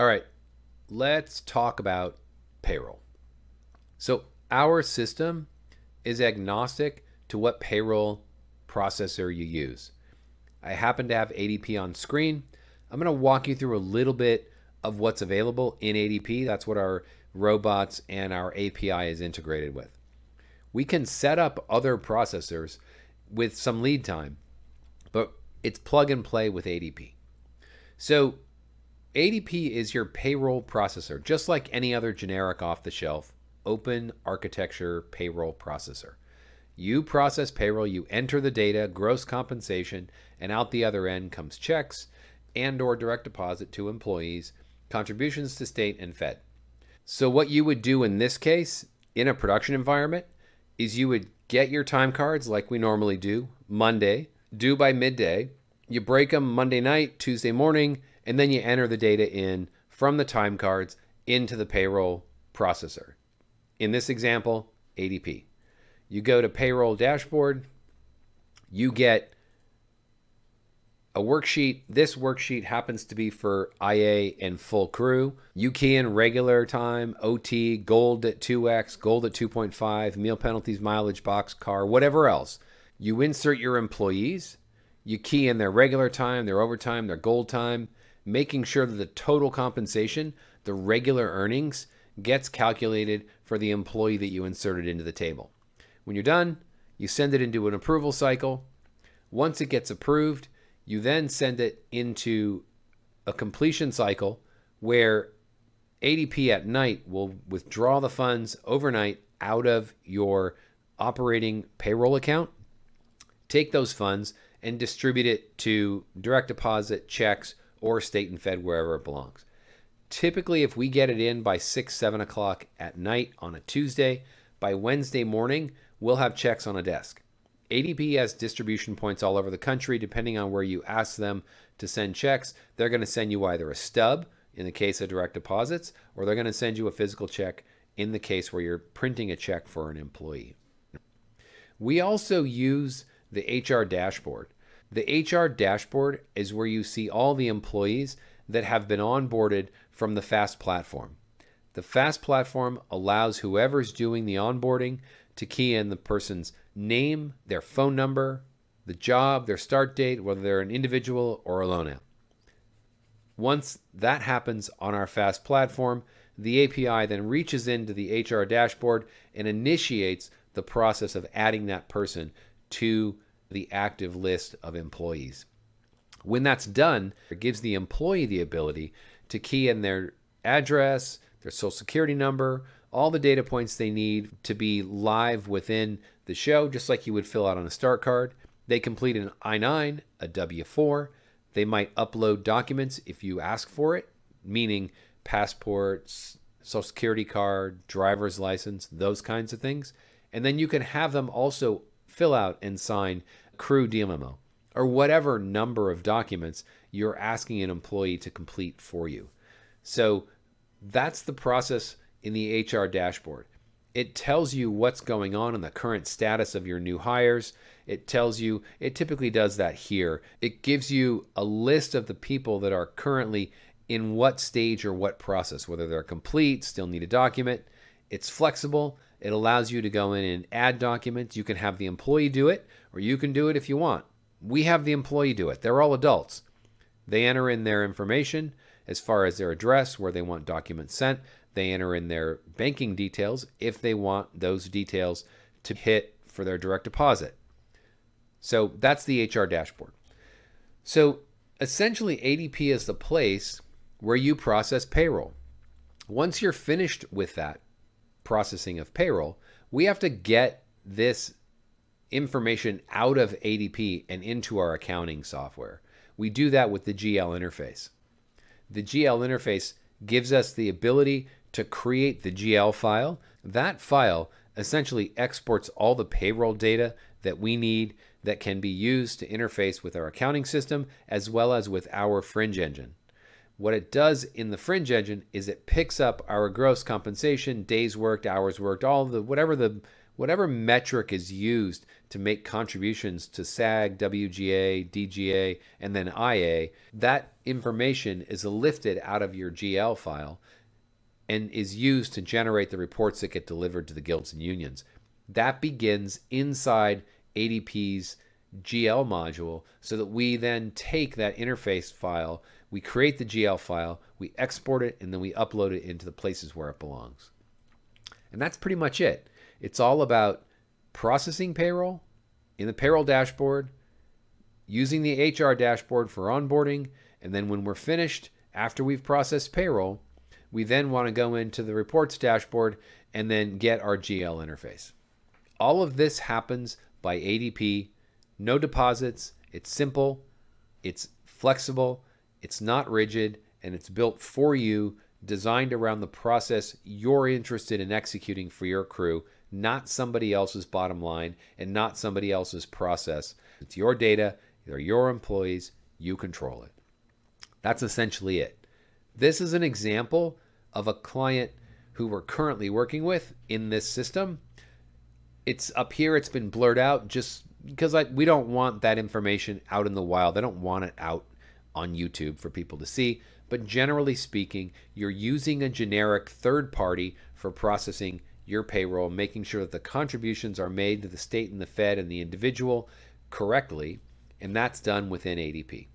All right, let's talk about payroll. So, our system is agnostic to what payroll processor you use. I happen to have ADP on screen. I'm going to walk you through a little bit of what's available in ADP. That's what our robots and our API is integrated with. We can set up other processors with some lead time, but it's plug and play with ADP. So, ADP is your payroll processor, just like any other generic off the shelf open architecture payroll processor. You process payroll, you enter the data, gross compensation, and out the other end comes checks and or direct deposit to employees, contributions to state and fed. So what you would do in this case in a production environment is you would get your time cards like we normally do Monday, due by midday. You break them Monday night, Tuesday morning, and then you enter the data in from the time cards into the payroll processor. In this example, ADP. You go to payroll dashboard, you get a worksheet. This worksheet happens to be for IA and full crew. You key in regular time, OT, gold at 2x, gold at 2.5, meal penalties, mileage, box car, whatever else. You insert your employees. You key in their regular time, their overtime, their gold time, making sure that the total compensation, the regular earnings, gets calculated for the employee that you inserted into the table. When you're done, you send it into an approval cycle. Once it gets approved, you then send it into a completion cycle where ADP at night will withdraw the funds overnight out of your operating payroll account, take those funds and distribute it to direct deposit, checks, or state and fed wherever it belongs. Typically, if we get it in by 6, 7 o'clock at night on a Tuesday, by Wednesday morning, we'll have checks on a desk. ADP has distribution points all over the country. Depending on where you ask them to send checks, they're going to send you either a stub in the case of direct deposits, or they're going to send you a physical check in the case where you're printing a check for an employee. We also use the HR dashboard. The HR dashboard is where you see all the employees that have been onboarded from the FAST platform. The FAST platform allows whoever's doing the onboarding to key in the person's name, their phone number, the job, their start date, whether they're an individual or a loan. Once that happens on our FAST platform, the API then reaches into the HR dashboard and initiates the process of adding that person to the active list of employees. When that's done, it gives the employee the ability to key in their address, their social security number, all the data points they need to be live within the show, just like you would fill out on a start card. They complete an I 9, a W 4. They might upload documents if you ask for it, meaning passports, social security card, driver's license, those kinds of things. And then you can have them also fill out and sign crew deal memo or whatever number of documents you're asking an employee to complete for you. So that's the process in the HR dashboard. It tells you what's going on in the current status of your new hires. It tells you, it typically does that here. It gives you a list of the people that are currently in what stage or what process, whether they're complete, still need a document. It's flexible. It allows you to go in and add documents. You can have the employee do it, or you can do it if you want. We have the employee do it. They're all adults. They enter in their information as far as their address, where they want documents sent. They enter in their banking details if they want those details to hit for their direct deposit. So that's the HR dashboard. So essentially, ADP is the place where you process payroll. Once you're finished with that processing of payroll, we have to get this information out of ADP and into our accounting software. We do that with the GL interface. The GL interface gives us the ability to create the GL file. That file essentially exports all the payroll data that we need that can be used to interface with our accounting system as well as with our fringe engine. What it does in the fringe engine is it picks up our gross compensation, days worked, hours worked, all the whatever the whatever metric is used to make contributions to SAG, WGA, DGA, and then IA, that information is lifted out of your GL file and is used to generate the reports that get delivered to the guilds and unions. That begins inside ADP's GL module so that we then take that interface file, we create the GL file, we export it, and then we upload it into the places where it belongs. And that's pretty much it. It's all about processing payroll in the payroll dashboard, using the HR dashboard for onboarding, and then when we're finished, after we've processed payroll, we then want to go into the reports dashboard and then get our GL interface. All of this happens by ADP. No deposits. It's simple, it's flexible, it's not rigid, and it's built for you, designed around the process you're interested in executing for your crew, not somebody else's bottom line and not somebody else's process. It's your data, they're your employees, you control it. That's essentially it. This is an example of a client who we're currently working with in this system. It's up here, it's been blurred out just because we don't want that information out in the wild. I don't want it out on YouTube for people to see. But generally speaking, you're using a generic third party for processing your payroll, making sure that the contributions are made to the state and the Fed and the individual correctly, and that's done within ADP.